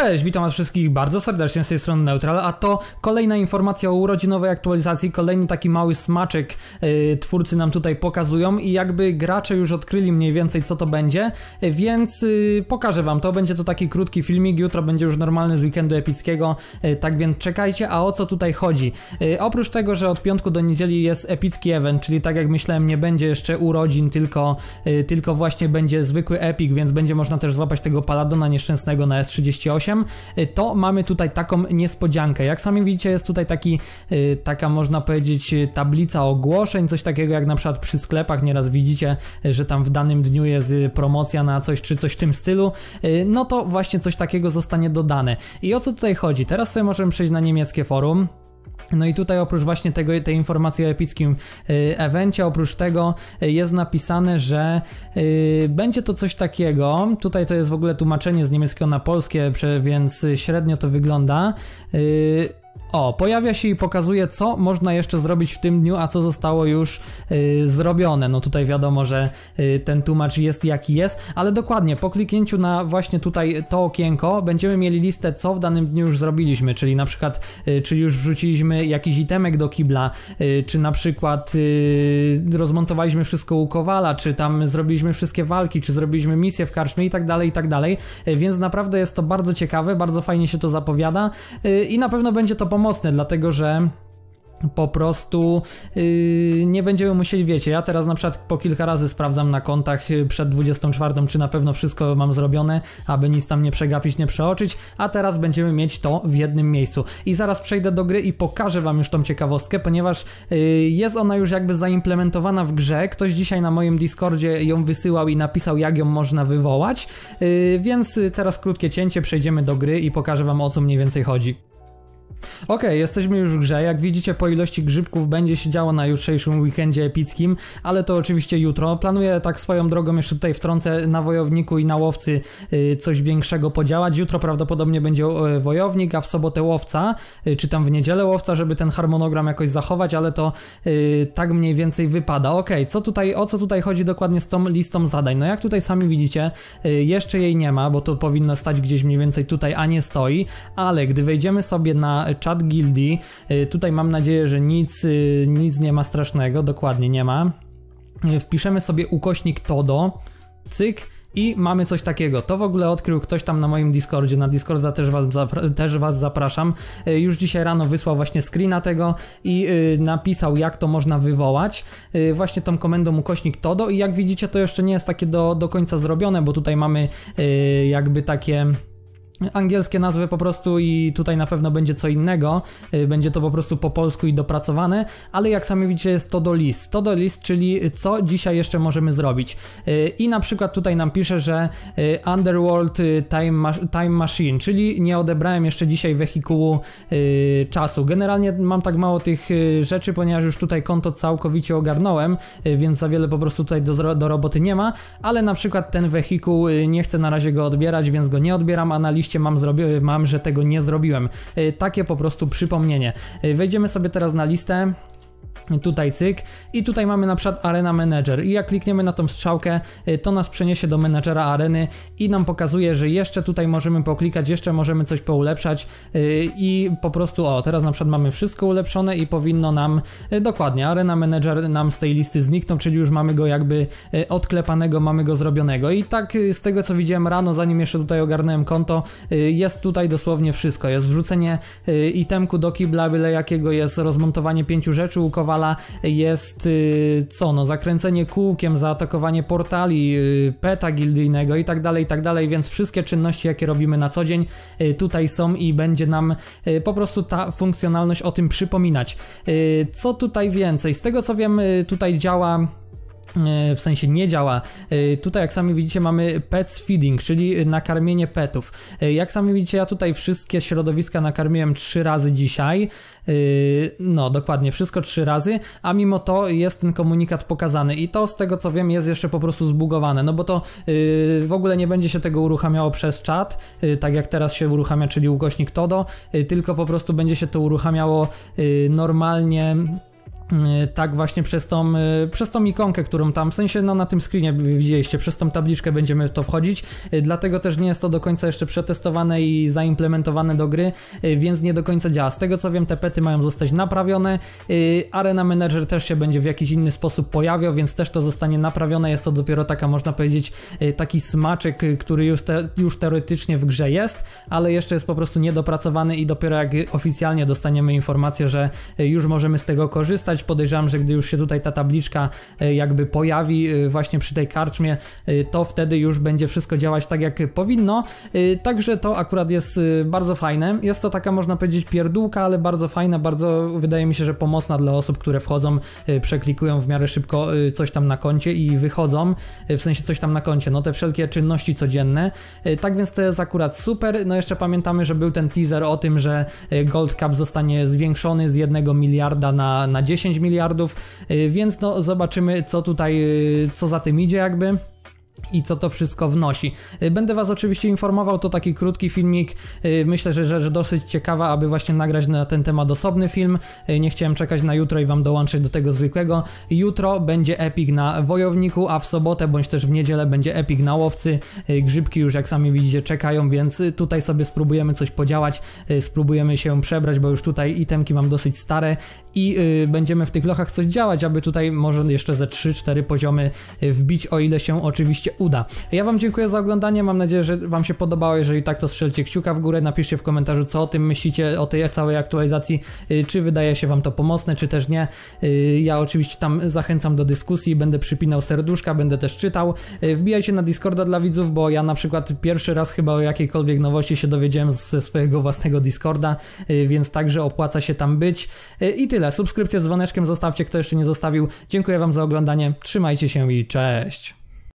Cześć, witam was wszystkich bardzo serdecznie z tej strony Neutral, a to kolejna informacja o urodzinowej aktualizacji, kolejny taki mały smaczek yy, twórcy nam tutaj pokazują i jakby gracze już odkryli mniej więcej co to będzie, yy, więc yy, pokażę wam to, będzie to taki krótki filmik, jutro będzie już normalny z weekendu epickiego, yy, tak więc czekajcie, a o co tutaj chodzi? Oprócz tego, że od piątku do niedzieli jest epicki event, czyli tak jak myślałem nie będzie jeszcze urodzin, tylko, tylko właśnie będzie zwykły epic, więc będzie można też złapać tego paladona nieszczęsnego na S38, 8, y, to mamy tutaj taką niespodziankę. Jak sami widzicie, jest tutaj taki, y, taka można powiedzieć tablica ogłoszeń, coś takiego jak na przykład przy sklepach nieraz widzicie, że tam w danym dniu jest promocja na coś czy coś w tym stylu, y, no to właśnie coś takiego zostanie dodane. I o co tutaj chodzi? Teraz sobie możemy przejść na niemieckie forum. No i tutaj oprócz właśnie tego, tej informacji o epickim y, evencie, oprócz tego y, jest napisane, że y, będzie to coś takiego, tutaj to jest w ogóle tłumaczenie z niemieckiego na polskie, więc średnio to wygląda. O, pojawia się i pokazuje, co można jeszcze zrobić w tym dniu, a co zostało już yy, zrobione. No tutaj wiadomo, że yy, ten tłumacz jest jaki jest, ale dokładnie po kliknięciu na właśnie tutaj to okienko będziemy mieli listę, co w danym dniu już zrobiliśmy, czyli na przykład, yy, czy już wrzuciliśmy jakiś itemek do kibla, y, czy na przykład y, rozmontowaliśmy wszystko u Kowala, czy tam zrobiliśmy wszystkie walki, czy zrobiliśmy misję w karczmie i tak dalej, i tak dalej. Y, więc naprawdę jest to bardzo ciekawe, bardzo fajnie się to zapowiada i na pewno będzie to pomocne, dlatego że po prostu yy, nie będziemy musieli, wiecie, ja teraz na przykład po kilka razy sprawdzam na kontach y, przed 24, czy na pewno wszystko mam zrobione, aby nic tam nie przegapić, nie przeoczyć, a teraz będziemy mieć to w jednym miejscu. I zaraz przejdę do gry i pokażę wam już tą ciekawostkę, ponieważ yy, jest ona już jakby zaimplementowana w grze, ktoś dzisiaj na moim Discordzie ją wysyłał i napisał jak ją można wywołać, yy, więc teraz krótkie cięcie, przejdziemy do gry i pokażę wam o co mniej więcej chodzi. Ok, jesteśmy już w grze. Jak widzicie, po ilości grzybków będzie się działo na jutrzejszym weekendzie epickim, ale to oczywiście jutro. Planuję tak swoją drogą jeszcze tutaj wtrącę na wojowniku i na łowcy y, coś większego podziałać. Jutro prawdopodobnie będzie y, wojownik, a w sobotę łowca, y, czy tam w niedzielę łowca, żeby ten harmonogram jakoś zachować, ale to y, tak mniej więcej wypada. Ok, co tutaj, o co tutaj chodzi dokładnie z tą listą zadań? No jak tutaj sami widzicie, jeszcze jej nie ma, bo to powinno stać gdzieś mniej więcej tutaj, a nie stoi, ale gdy wejdziemy sobie na czat gildii. Y, tutaj mam nadzieję, że nic, y, nic nie ma strasznego, dokładnie nie ma. Y, wpiszemy sobie ukośnik todo, cyk i mamy coś takiego. To w ogóle odkrył ktoś tam na moim Discordzie. Na Discorda też was, też was zapraszam. Już dzisiaj rano wysłał właśnie screena tego i napisał, jak to można wywołać. Właśnie tą komendą ukośnik todo. I jak widzicie, to jeszcze nie jest takie do, do końca zrobione, bo tutaj mamy jakby takie angielskie nazwy po prostu i tutaj na pewno będzie co innego, y, będzie to po prostu po polsku i dopracowane, ale jak sami widzicie jest to do list, to do list, czyli co dzisiaj jeszcze możemy zrobić. Y, i na przykład tutaj nam pisze, że y, Underworld Time, time Machine, czyli nie odebrałem jeszcze dzisiaj wehikułu czasu, generalnie mam tak mało tych rzeczy, ponieważ już tutaj konto całkowicie ogarnąłem, więc za wiele po prostu tutaj do, do roboty nie ma, ale na przykład ten wehikuł nie chcę na razie go odbierać, więc go nie odbieram, a na liście oczywiście mam, zrobi- mam, że tego nie zrobiłem. E, takie po prostu przypomnienie. E, wejdziemy sobie teraz na listę tutaj cyk. I tutaj mamy na przykład Arena Manager. I jak klikniemy na tą strzałkę y, to nas przeniesie do menedżera areny i nam pokazuje, że jeszcze tutaj możemy poklikać, jeszcze możemy coś poulepszać y, i po prostu o teraz na przykład mamy wszystko ulepszone i powinno nam y, dokładnie Arena Manager nam z tej listy zniknął, czyli już mamy go jakby odklepanego, mamy go zrobionego. I tak z tego co widziałem rano, zanim jeszcze tutaj ogarnąłem konto, jest tutaj dosłownie wszystko, jest wrzucenie itemku do kibla, byle jakiego jest rozmontowanie pięciu rzeczy, ukowa jest y, co, no zakręcenie kółkiem, zaatakowanie portali, y, peta gildyjnego i tak dalej, i tak dalej, więc wszystkie czynności, jakie robimy na co dzień y, tutaj są i będzie nam po prostu ta funkcjonalność o tym przypominać. Co tutaj więcej? Z tego co wiem, tutaj działa w sensie nie działa. E, tutaj, jak sami widzicie, mamy pets feeding, czyli nakarmienie petów. E, jak sami widzicie, ja tutaj wszystkie środowiska nakarmiłem trzy razy dzisiaj. No, dokładnie, wszystko trzy razy, a mimo to jest ten komunikat pokazany i to z tego co wiem jest jeszcze po prostu zbugowane, no bo to w ogóle nie będzie się tego uruchamiało przez czat, tak jak teraz się uruchamia, czyli ukośnik Todo, tylko po prostu będzie się to uruchamiało normalnie tak właśnie przez tą, y, przez tą ikonkę, którą tam, w sensie no na tym screenie widzieliście, przez tą tabliczkę będziemy to wchodzić, y, dlatego też nie jest to do końca jeszcze przetestowane i zaimplementowane do gry, więc nie do końca działa. Z tego co wiem, te pety mają zostać naprawione, Arena Manager też się będzie w jakiś inny sposób pojawiał, więc też to zostanie naprawione, jest to dopiero taka, można powiedzieć, taki smaczek, który już, te, już teoretycznie w grze jest, ale jeszcze jest po prostu niedopracowany i dopiero jak oficjalnie dostaniemy informację, że już możemy z tego korzystać, Podejrzewam, że gdy już się tutaj ta tabliczka e, jakby pojawi e, właśnie przy tej karczmie, e, to wtedy już będzie wszystko działać tak jak powinno. Także to akurat jest bardzo fajne. Jest to taka można powiedzieć pierdółka, ale bardzo fajna, bardzo wydaje mi się, że pomocna dla osób, które wchodzą, przeklikują w miarę szybko coś tam na koncie i wychodzą, w sensie coś tam na koncie, no te wszelkie czynności codzienne. Tak więc to jest akurat super. No jeszcze pamiętamy, że był ten teaser o tym, że Gold Cup zostanie zwiększony z 1 miliarda na, na 10 10 miliardów, y, więc no zobaczymy co tutaj, y, co za tym idzie jakby i co to wszystko wnosi. Y, będę Was oczywiście informował, to taki krótki filmik, myślę, że, że dosyć ciekawa, aby właśnie nagrać na ten temat osobny film. Nie chciałem czekać na jutro i Wam dołączyć do tego zwykłego. Jutro będzie Epic na Wojowniku, a w sobotę bądź też w niedzielę będzie Epic na Łowcy. Grzybki już jak sami widzicie czekają, więc tutaj sobie spróbujemy coś podziałać, spróbujemy się przebrać, bo już tutaj itemki mam dosyć stare i będziemy w tych lochach coś działać, aby tutaj może jeszcze ze 3-4 poziomy wbić, o ile się oczywiście uda. Ja Wam dziękuję za oglądanie, mam nadzieję, że Wam się podobało, jeżeli tak to strzelcie kciuka w górę, napiszcie w komentarzu co o tym myślicie, o tej całej aktualizacji, y, czy wydaje się Wam to pomocne, czy też nie. Y, ja oczywiście tam zachęcam do dyskusji, będę przypinał serduszka, będę też czytał. Y, wbijajcie na Discorda dla widzów, bo ja na przykład pierwszy raz chyba o jakiejkolwiek nowości się dowiedziałem ze swojego własnego Discorda, więc także opłaca się tam być. I tyle. Subskrypcję z dzwoneczkiem zostawcie, kto jeszcze nie zostawił. Dziękuję Wam za oglądanie, trzymajcie się i cześć!